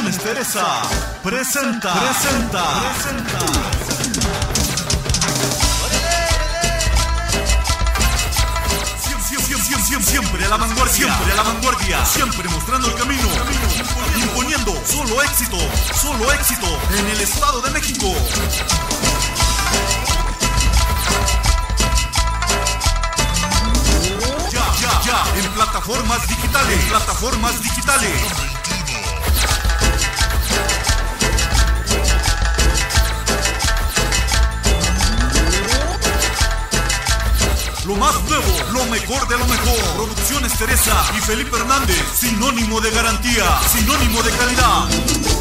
Teresa presenta, presenta, presenta. Siempre a la vanguardia, siempre a la vanguardia, siempre mostrando el camino, imponiendo solo éxito, solo éxito en el Estado de México. Ya, ya, ya, en plataformas digitales, plataformas digitales. Lo más nuevo, lo mejor de lo mejor. Producciones Teresa y Felipe Hernández. Sinónimo de garantía, sinónimo de calidad.